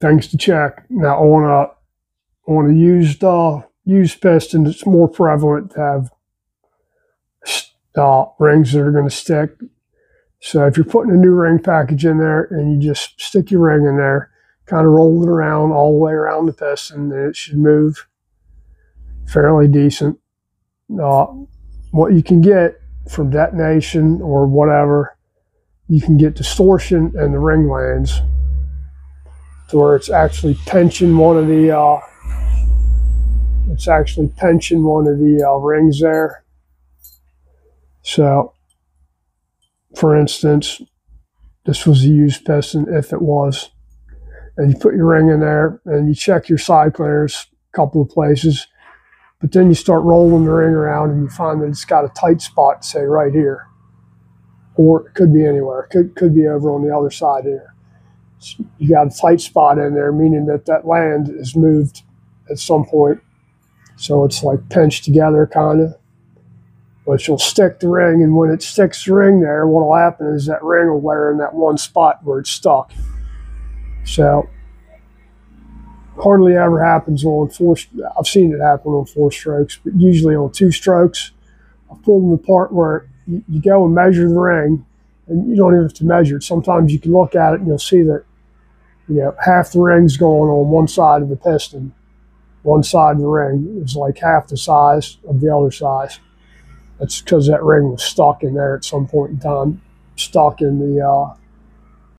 things to check. Now on a on a used uh, used piston, it's more prevalent to have uh, rings that are going to stick. So if you're putting a new ring package in there and you just stick your ring in there, kind of roll it around all the way around the piston, and it should move fairly decent. Uh, what you can get from detonation or whatever, you can get distortion in the ring lands to where it's actually pinching one of the uh, it's actually pinching one of the uh, rings there. So, for instance, this was a used piston if it was, and you put your ring in there and you check your side clearance a couple of places, but then you start rolling the ring around and you find that it's got a tight spot, say right here, or it could be anywhere. It could could be over on the other side here you got a tight spot in there, meaning that that land is moved at some point. So it's like pinched together, kind of. But you'll stick the ring, and when it sticks the ring there, what will happen is that ring will wear in that one spot where it's stuck. So hardly ever happens on four. I've seen it happen on four strokes, but usually on two strokes, I pull them apart where you, you go and measure the ring, and you don't even have to measure it. Sometimes you can look at it and you'll see that you know half the ring's going on one side of the piston. One side of the ring is like half the size of the other size. That's because that ring was stuck in there at some point in time, stuck in the uh,